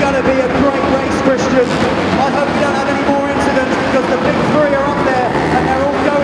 going to be a great race, Christian. I hope we don't have any more incidents because the big three are up there and they're all going.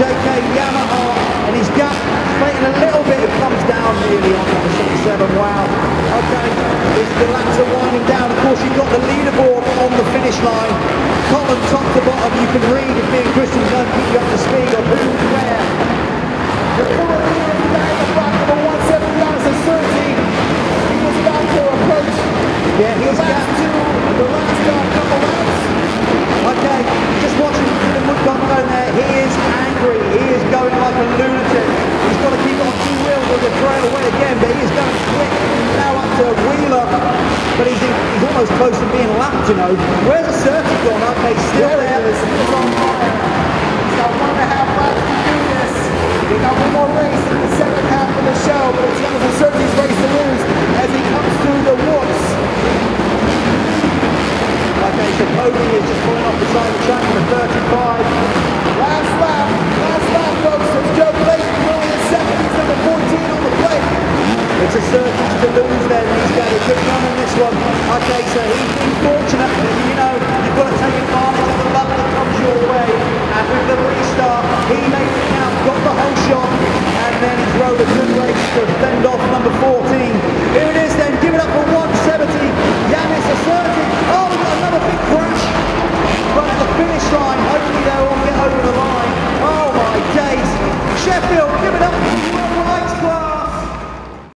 JK Yamaha and he's got, is making a little bit of comes down nearly on number 67 wow. Okay it's the laps are winding down. Of course you've got the leaderboard on the finish line. Colin top to bottom you can read if me and Christian don't keep you up to speed on who's where. The leader number he was about to approach. Yeah to. The last guy but he's, he's almost close to being lapped, you know. Where's the circuit gone up? They still there. Okay, so he